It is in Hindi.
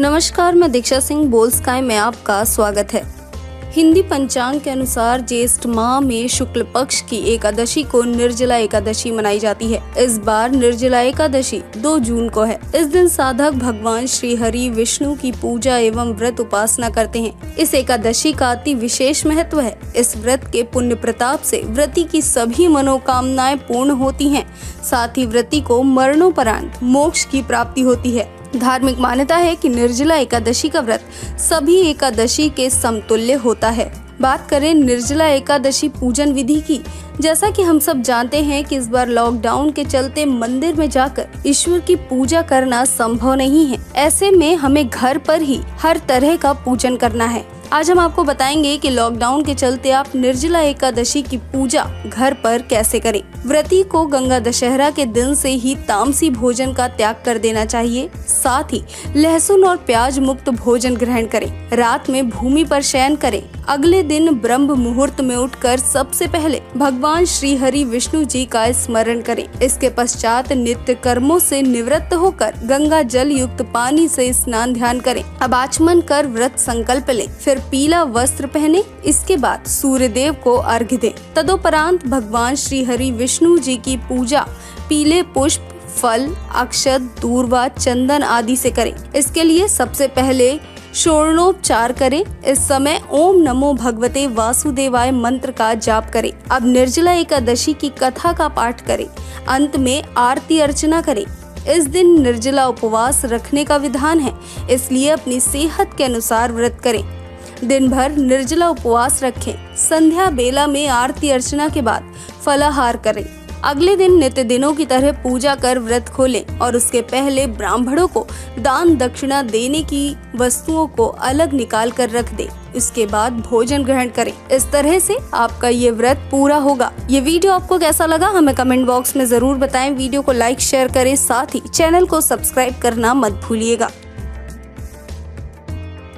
नमस्कार, मैं दीक्षा सिंह, बोल स्काई में आपका स्वागत है। हिंदी पंचांग के अनुसार ज्येष्ठ माह में शुक्ल पक्ष की एकादशी को निर्जला एकादशी मनाई जाती है। इस बार निर्जला एकादशी 2 जून को है। इस दिन साधक भगवान श्री हरि विष्णु की पूजा एवं व्रत उपासना करते हैं। इस एकादशी का अति विशेष महत्व है। इस व्रत के पुण्य प्रताप से व्रती की सभी मनोकामनाएँ पूर्ण होती हैं। साथ ही व्रती को मरणोपरांत मोक्ष की प्राप्ति होती है। धार्मिक मान्यता है कि निर्जला एकादशी का व्रत सभी एकादशी के समतुल्य होता है। बात करें निर्जला एकादशी पूजन विधि की, जैसा कि हम सब जानते हैं कि इस बार लॉकडाउन के चलते मंदिर में जाकर ईश्वर की पूजा करना संभव नहीं है। ऐसे में हमें घर पर ही हर तरह का पूजन करना है। आज हम आपको बताएँगे कि लॉकडाउन के चलते आप निर्जला एकादशी की पूजा घर पर कैसे करें। व्रती को गंगा दशहरा के दिन से ही तामसी भोजन का त्याग कर देना चाहिए। साथ ही लहसुन और प्याज मुक्त भोजन ग्रहण करें। रात में भूमि पर शयन करें। अगले दिन ब्रह्म मुहूर्त में उठकर सबसे पहले भगवान श्री हरि विष्णु जी का स्मरण करें। इसके पश्चात नित्य कर्मों से निवृत्त होकर गंगा जल युक्त पानी से स्नान ध्यान करें। अब आचमन कर व्रत संकल्प लें। फिर पीला वस्त्र पहने, इसके बाद सूर्य देव को अर्घ्य दें। तदोपरांत भगवान श्री हरि विष्णु जी की पूजा, पीले पुष्प, फल, अक्षत, दूरवा, चंदन आदि से करें। इसके लिए सबसे पहले शोरणोपचार करें। इस समय ओम नमो भगवते वासुदेवाय मंत्र का जाप करें। अब निर्जला एकादशी की कथा का पाठ करें। अंत में आरती अर्चना करें। इस दिन निर्जला उपवास रखने का विधान है, इसलिए अपनी सेहत के अनुसार व्रत करें। दिन भर निर्जला उपवास रखें। संध्या बेला में आरती अर्चना के बाद फलाहार करें। अगले दिन नित्य दिनों की तरह पूजा कर व्रत खोलें और उसके पहले ब्राह्मणों को दान दक्षिणा देने की वस्तुओं को अलग निकाल कर रख दे। इसके बाद भोजन ग्रहण करें। इस तरह से आपका ये व्रत पूरा होगा। ये वीडियो आपको कैसा लगा हमें कमेंट बॉक्स में ज़रूर बताएँ। वीडियो को लाइक, शेयर करें। साथ ही चैनल को सब्सक्राइब करना मत भूलिएगा।